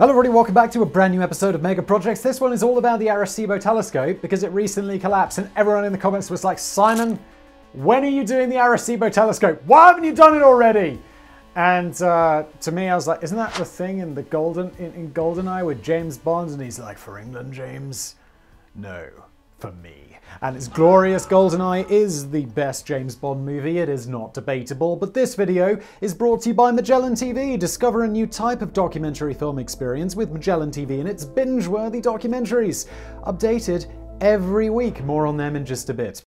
Hello everybody, welcome back to a brand new episode of Megaprojects. This one is all about the Arecibo telescope because it recently collapsed and everyone in the comments was like, Simon, when are you doing the Arecibo telescope? Why haven't you done it already? And uh, to me, I was like, isn't that the thing in the Golden in, in Goldeneye with James Bond? And he's like, for England, James? No, for me. And its glorious GoldenEye is the best James Bond movie, it is not debatable, but this video is brought to you by Magellan TV. Discover a new type of documentary film experience with Magellan TV and its binge-worthy documentaries. Updated every week. More on them in just a bit.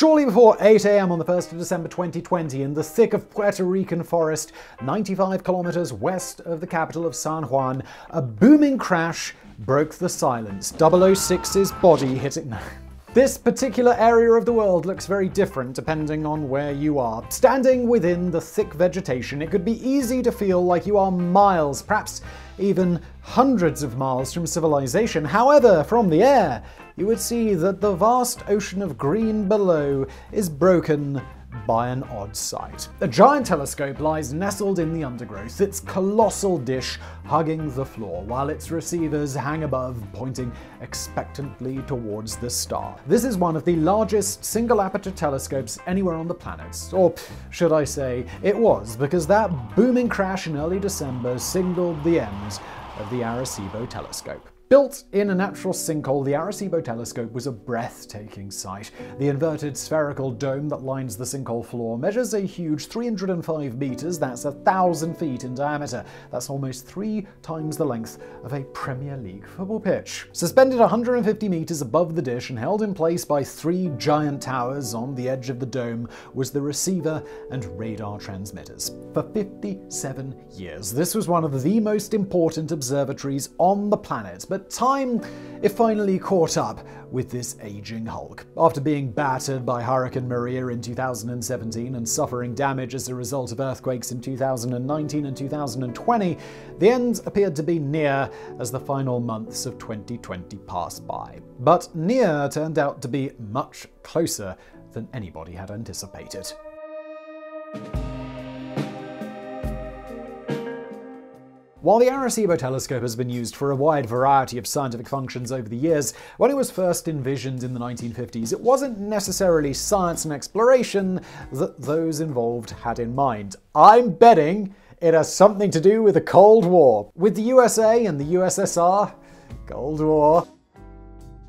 Shortly before 8 am on the 1st of December 2020, in the thick of Puerto Rican forest, 95 kilometers west of the capital of San Juan, a booming crash broke the silence. 006's body hit hitting. This particular area of the world looks very different depending on where you are. Standing within the thick vegetation, it could be easy to feel like you are miles, perhaps even hundreds of miles from civilization. However, from the air, you would see that the vast ocean of green below is broken by an odd sight. A giant telescope lies nestled in the undergrowth, its colossal dish hugging the floor, while its receivers hang above, pointing expectantly towards the star. This is one of the largest single aperture telescopes anywhere on the planet. Or should I say, it was, because that booming crash in early December signaled the end of the Arecibo telescope. Built in a natural sinkhole, the Arecibo telescope was a breathtaking sight. The inverted spherical dome that lines the sinkhole floor measures a huge 305 meters, that's a thousand feet in diameter. That's almost three times the length of a Premier League football pitch. Suspended 150 meters above the dish and held in place by three giant towers on the edge of the dome was the receiver and radar transmitters. For 57 years, this was one of the most important observatories on the planet, but time, it finally caught up with this aging hulk. After being battered by Hurricane Maria in 2017 and suffering damage as a result of earthquakes in 2019 and 2020, the end appeared to be near as the final months of 2020 passed by. But near turned out to be much closer than anybody had anticipated. While the Arecibo telescope has been used for a wide variety of scientific functions over the years, when it was first envisioned in the 1950s, it wasn't necessarily science and exploration that those involved had in mind. I'm betting it has something to do with the Cold War. With the USA and the USSR, Cold War.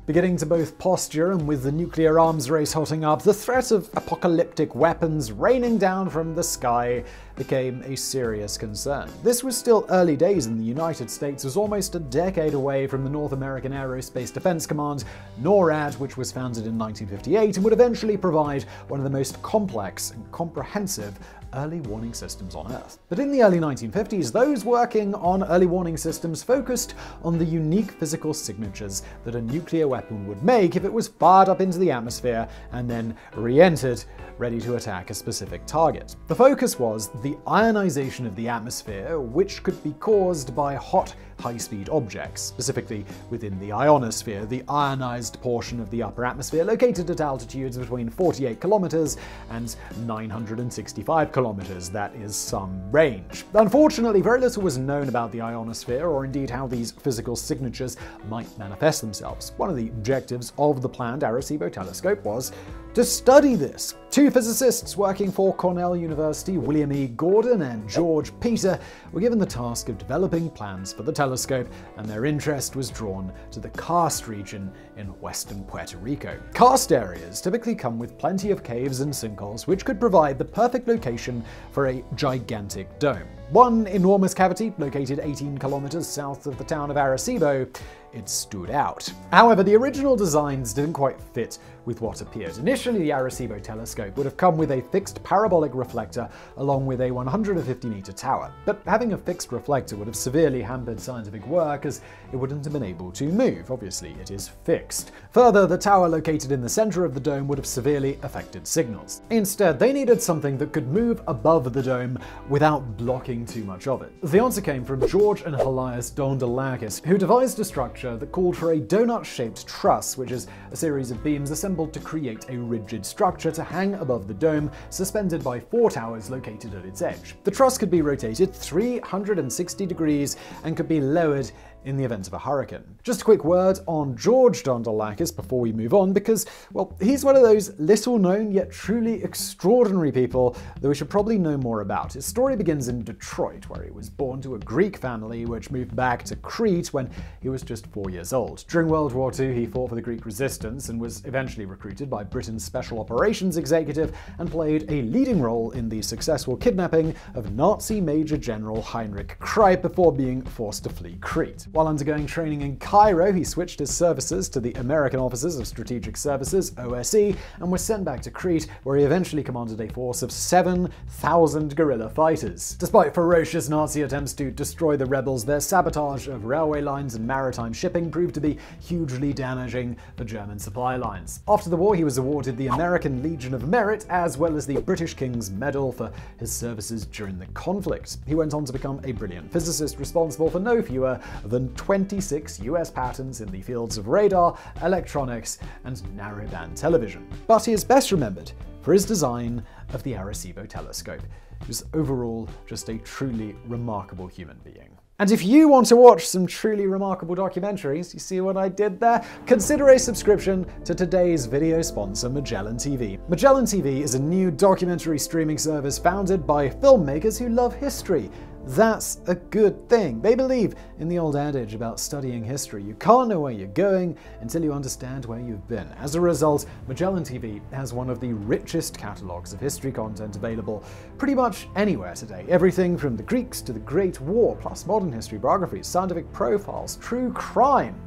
Beginning to both posture and with the nuclear arms race hotting up, the threat of apocalyptic weapons raining down from the sky became a serious concern. This was still early days in the United States, was almost a decade away from the North American Aerospace Defense Command, NORAD, which was founded in 1958 and would eventually provide one of the most complex and comprehensive early warning systems on Earth. But in the early 1950s, those working on early warning systems focused on the unique physical signatures that a nuclear weapon would make if it was fired up into the atmosphere and then re-entered, ready to attack a specific target. The focus was the ionization of the atmosphere, which could be caused by hot, high-speed objects, specifically within the ionosphere, the ionized portion of the upper atmosphere located at altitudes between 48 kilometers and 965 kilometers. That is some range. Unfortunately, very little was known about the ionosphere, or indeed how these physical signatures might manifest themselves. One of the objectives of the planned Arecibo telescope was to study this. Two physicists working for Cornell University, William E. Gordon and George Peter, were given the task of developing plans for the telescope, and their interest was drawn to the karst region in western Puerto Rico. Karst areas typically come with plenty of caves and sinkholes, which could provide the perfect location for a gigantic dome. One enormous cavity, located 18 kilometers south of the town of Arecibo, it stood out. However, the original designs didn't quite fit with what appeared. Initially, the Arecibo telescope would have come with a fixed parabolic reflector along with a 150 meter tower. But having a fixed reflector would have severely hampered scientific work as it wouldn't have been able to move. Obviously, it is fixed. Further, the tower located in the center of the dome would have severely affected signals. Instead, they needed something that could move above the dome without blocking too much of it. The answer came from George and Helias Doundoulakis, who devised a structure structure that called for a donut-shaped truss, which is a series of beams assembled to create a rigid structure to hang above the dome, suspended by four towers located at its edge. The truss could be rotated 360 degrees and could be lowered in the event of a hurricane. Just a quick word on George Doundoulakis before we move on, because, well, he's one of those little known yet truly extraordinary people that we should probably know more about. His story begins in Detroit, where he was born to a Greek family which moved back to Crete when he was just four years old. During World War II, he fought for the Greek resistance and was eventually recruited by Britain's Special Operations Executive and played a leading role in the successful kidnapping of Nazi Major General Heinrich Kreipe before being forced to flee Crete. While undergoing training in Cairo, he switched his services to the American Officers of Strategic Services, OSE, and was sent back to Crete, where he eventually commanded a force of 7,000 guerrilla fighters. Despite ferocious Nazi attempts to destroy the rebels, their sabotage of railway lines and maritime shipping proved to be hugely damaging for German supply lines. After the war, he was awarded the American Legion of Merit, as well as the British King's Medal for his services during the conflict. He went on to become a brilliant physicist responsible for no fewer than than 26 US patents in the fields of radar, electronics, and narrowband television. But he is best remembered for his design of the Arecibo telescope. He was overall just a truly remarkable human being. And if you want to watch some truly remarkable documentaries, you see what I did there? Consider a subscription to today's video sponsor, Magellan TV. Magellan TV is a new documentary streaming service founded by filmmakers who love history that's a good thing. They believe in the old adage about studying history. You can't know where you're going until you understand where you've been. As a result, Magellan TV has one of the richest catalogs of history content available pretty much anywhere today. Everything from the Greeks to the Great War, plus modern history biographies, scientific profiles, true crime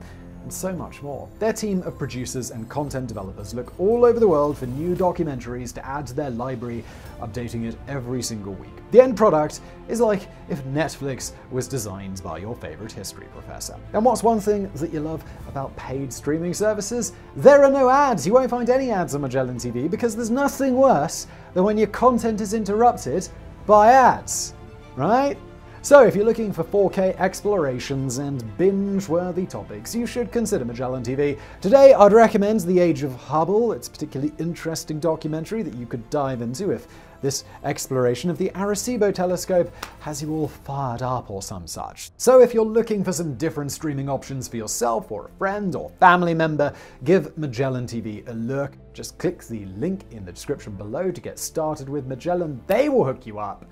and so much more. Their team of producers and content developers look all over the world for new documentaries to add to their library, updating it every single week. The end product is like if Netflix was designed by your favorite history professor. And what's one thing that you love about paid streaming services? There are no ads. You won't find any ads on Magellan TV because there's nothing worse than when your content is interrupted by ads, right? So if you're looking for 4K explorations and binge-worthy topics, you should consider Magellan TV. Today, I'd recommend The Age of Hubble. It's a particularly interesting documentary that you could dive into if this exploration of the Arecibo telescope has you all fired up or some such. So if you're looking for some different streaming options for yourself or a friend or family member, give Magellan TV a look. Just click the link in the description below to get started with Magellan. They will hook you up.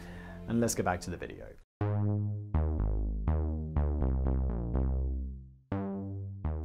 And let's get back to the video.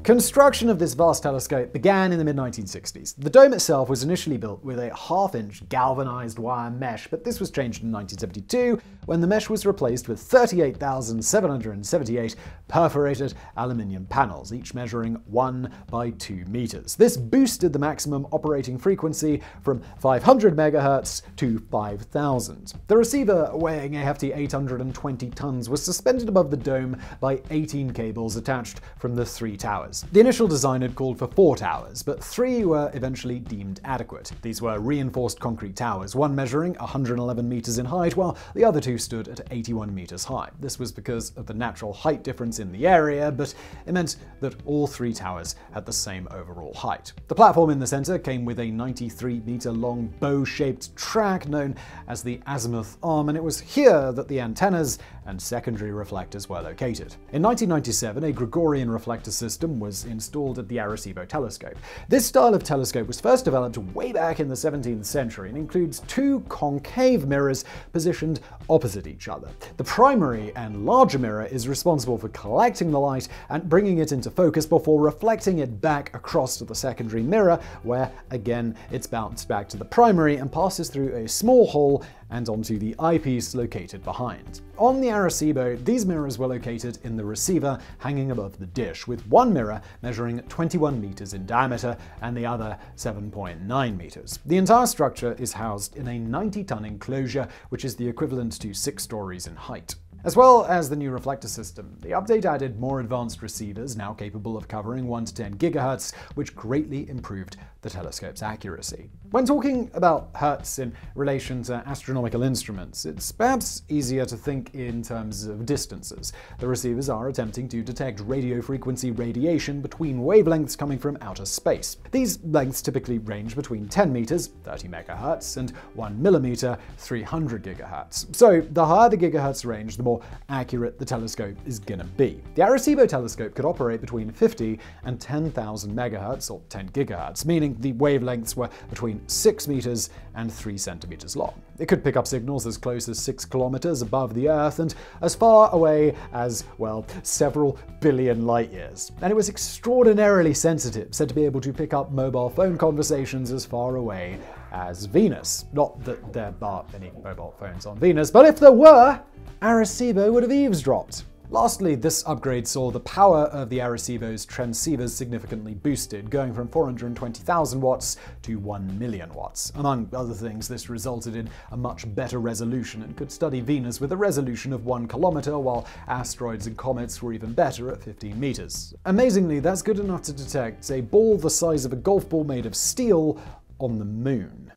Construction of this vast telescope began in the mid-1960s. The dome itself was initially built with a half-inch galvanized wire mesh, but this was changed in 1972 when the mesh was replaced with 38,778 perforated aluminium panels, each measuring 1 by 2 meters. This boosted the maximum operating frequency from 500 megahertz to 5000. The receiver, weighing a hefty 820 tons, was suspended above the dome by 18 cables attached from the three towers. The initial design had called for four towers, but three were eventually deemed adequate. These were reinforced concrete towers, one measuring 111 meters in height, while the other two stood at 81 meters high. This was because of the natural height difference in the area, but it meant that all three towers had the same overall height. The platform in the center came with a 93 meter long bow-shaped track known as the azimuth arm, and it was here that the antennas and secondary reflectors were located. In 1997, a Gregorian reflector system was installed at the Arecibo telescope. This style of telescope was first developed way back in the 17th century and includes two concave mirrors positioned opposite each other. The primary and larger mirror is responsible for collecting the light and bringing it into focus before reflecting it back across to the secondary mirror, where again it's bounced back to the primary and passes through a small hole and onto the eyepiece located behind. On the Arecibo, these mirrors were located in the receiver hanging above the dish, with one mirror measuring 21 meters in diameter and the other 7.9 meters. The entire structure is housed in a 90-ton enclosure, which is the equivalent to six stories in height. As well as the new reflector system, the update added more advanced receivers now capable of covering 1 to 10 GHz, which greatly improved the telescope's accuracy. When talking about hertz in relation to astronomical instruments, it's perhaps easier to think in terms of distances. The receivers are attempting to detect radio frequency radiation between wavelengths coming from outer space. These lengths typically range between 10 meters, 30 megahertz, and 1 millimeter, 300 gigahertz. So the higher the gigahertz range, the more accurate the telescope is gonna be. The Arecibo telescope could operate between 50 and 10,000 megahertz or 10 gigahertz, meaning the wavelengths were between 6 meters and 3 centimeters long. It could pick up signals as close as 6 kilometers above the Earth and as far away as, well, several billion light years. And it was extraordinarily sensitive, said to be able to pick up mobile phone conversations as far away as Venus. Not that there are any mobile phones on Venus, but if there were, Arecibo would have eavesdropped. Lastly, this upgrade saw the power of the Arecibo's transceivers significantly boosted, going from 420,000 watts to 1 million watts. Among other things, this resulted in a much better resolution and could study Venus with a resolution of 1 kilometer, while asteroids and comets were even better at 15 meters. Amazingly, that's good enough to detect a ball the size of a golf ball made of steel on the moon.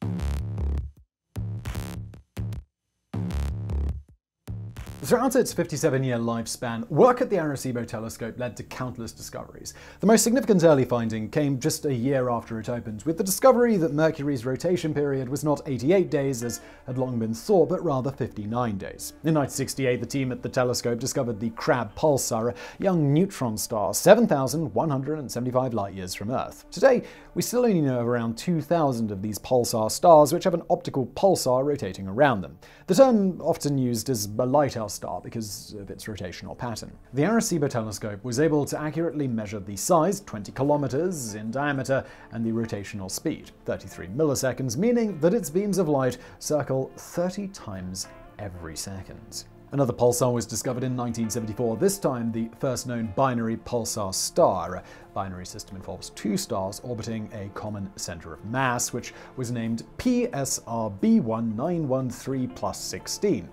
Throughout its 57 year lifespan, work at the Arecibo telescope led to countless discoveries. The most significant early finding came just a year after it opened, with the discovery that Mercury's rotation period was not 88 days as had long been thought, but rather 59 days. In 1968, the team at the telescope discovered the Crab Pulsar, a young neutron star 7,175 light years from Earth. Today, we still only know of around 2,000 of these pulsar stars, which have an optical pulsar rotating around them. The term often used as a lighthouse star because of its rotational pattern. The Arecibo telescope was able to accurately measure the size, 20 kilometers in diameter, and the rotational speed, 33 milliseconds, meaning that its beams of light circle 30 times every second. Another pulsar was discovered in 1974, this time the first known binary pulsar star. A binary system involves two stars orbiting a common center of mass, which was named PSR B1913 plus 16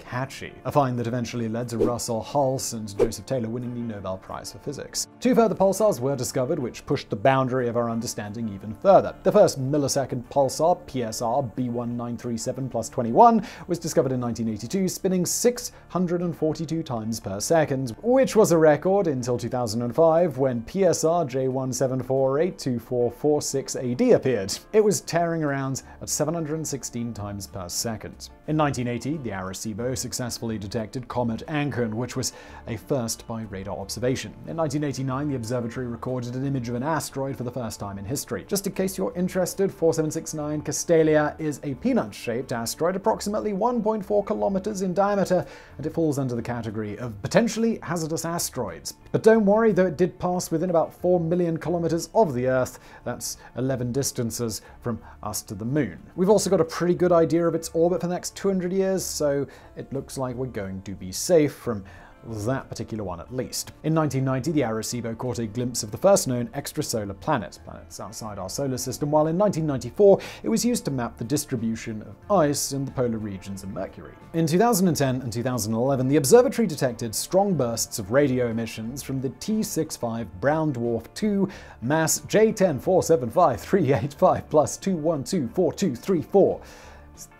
catchy. A find that eventually led to Russell Hulse and Joseph Taylor winning the Nobel Prize for Physics. Two further pulsars were discovered which pushed the boundary of our understanding even further. The first millisecond pulsar, PSR B1937 plus 21, was discovered in 1982, spinning 642 times per second, which was a record until 2005 when PSR J17482446AD appeared. It was tearing around at 716 times per second. In 1980, the Arecibo successfully detected Comet Encke, which was a first by radar observation. In 1989, the observatory recorded an image of an asteroid for the first time in history. Just in case you're interested, 4769 Castalia is a peanut-shaped asteroid approximately 1.4 kilometers in diameter, and it falls under the category of potentially hazardous asteroids. But don't worry, though it did pass within about 4 million kilometers of the Earth, that's 11 distances from us to the moon. We've also got a pretty good idea of its orbit for the next 200 years, so it looks like we're going to be safe from that particular one at least. In 1990, the Arecibo caught a glimpse of the first known extrasolar planet, planets outside our solar system, while in 1994 it was used to map the distribution of ice in the polar regions of Mercury. In 2010 and 2011, the observatory detected strong bursts of radio emissions from the T65 Brown Dwarf 2, mass J10475 plus 2124234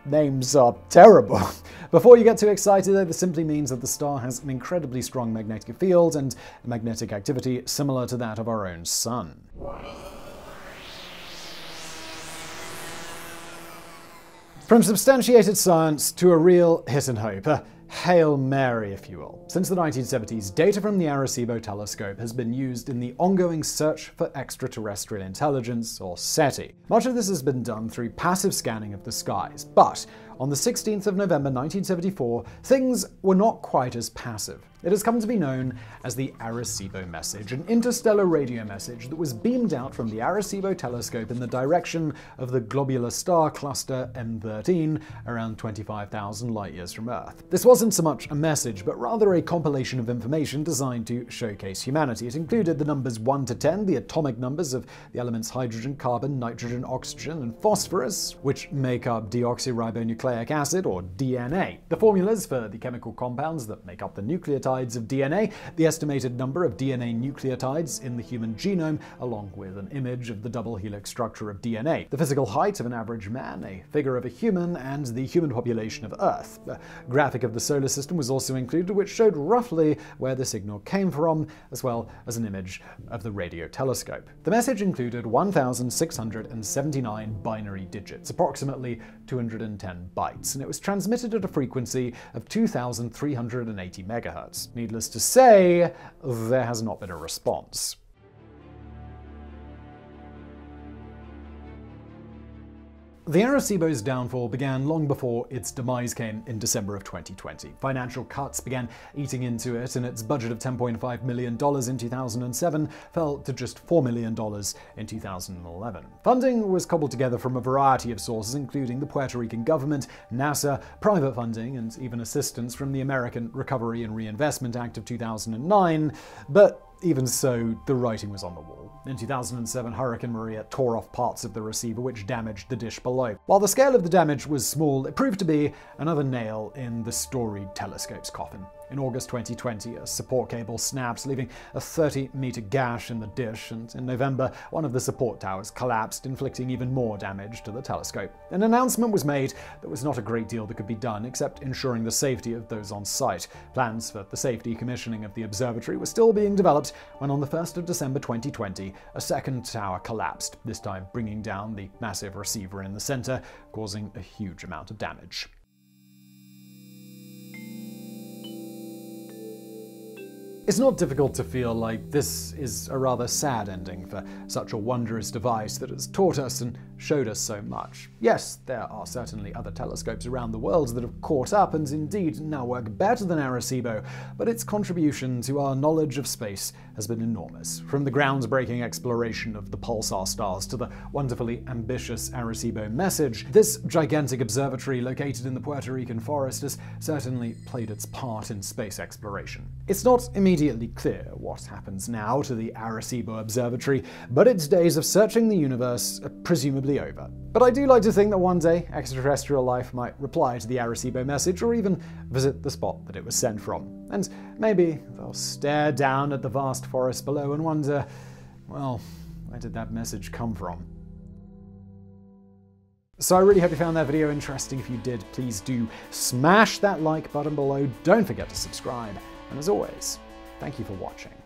names are terrible. Before you get too excited, though, this simply means that the star has an incredibly strong magnetic field and magnetic activity similar to that of our own Sun. From substantiated science to a real hit and hope, Hail Mary, if you will. Since the 1970s, data from the Arecibo telescope has been used in the ongoing search for extraterrestrial intelligence, or SETI. Much of this has been done through passive scanning of the skies, but on the 16th of November 1974, things were not quite as passive. It has come to be known as the Arecibo message, an interstellar radio message that was beamed out from the Arecibo telescope in the direction of the globular star cluster M13, around 25,000 light years from Earth. This wasn't so much a message, but rather a compilation of information designed to showcase humanity. It included the numbers 1 to 10, the atomic numbers of the elements hydrogen, carbon, nitrogen, oxygen, and phosphorus, which make up deoxyribonucleic acid, or DNA, the formulas for the chemical compounds that make up the nucleotide nucleotides of DNA, the estimated number of DNA nucleotides in the human genome, along with an image of the double helix structure of DNA, the physical height of an average man, a figure of a human, and the human population of Earth. A graphic of the solar system was also included, which showed roughly where the signal came from, as well as an image of the radio telescope. The message included 1,679 binary digits, approximately 210 bytes, and it was transmitted at a frequency of 2,380 megahertz. Needless to say, there has not been a response. The Arecibo's downfall began long before its demise came in December of 2020. Financial cuts began eating into it, and its budget of $10.5 million in 2007 fell to just $4 million in 2011. Funding was cobbled together from a variety of sources, including the Puerto Rican government, NASA, private funding, and even assistance from the American Recovery and Reinvestment Act of 2009, but even so, the writing was on the wall. In 2007, Hurricane Maria tore off parts of the receiver, which damaged the dish below. While the scale of the damage was small, it proved to be another nail in the storied telescope's coffin. In August 2020, a support cable snapped, leaving a 30 meter gash in the dish, and in November, one of the support towers collapsed, inflicting even more damage to the telescope. An announcement was made there was not a great deal that could be done except ensuring the safety of those on site. Plans for the safety commissioning of the observatory were still being developed when, on the 1st of December 2020, a second tower collapsed, this time bringing down the massive receiver in the center, causing a huge amount of damage. It's not difficult to feel like this is a rather sad ending for such a wondrous device that has taught us and showed us so much. Yes, there are certainly other telescopes around the world that have caught up and indeed now work better than Arecibo, but its contribution to our knowledge of space has been enormous. From the groundbreaking exploration of the pulsar stars to the wonderfully ambitious Arecibo message, this gigantic observatory located in the Puerto Rican forest has certainly played its part in space exploration. It's not immediately clear what happens now to the Arecibo Observatory, but its days of searching the universe are presumably over. But I do like to think that one day extraterrestrial life might reply to the Arecibo message or even visit the spot that it was sent from. And maybe they'll stare down at the vast forest below and wonder, well, where did that message come from? So I really hope you found that video interesting. If you did, please do smash that like button below. Don't forget to subscribe. And as always, thank you for watching.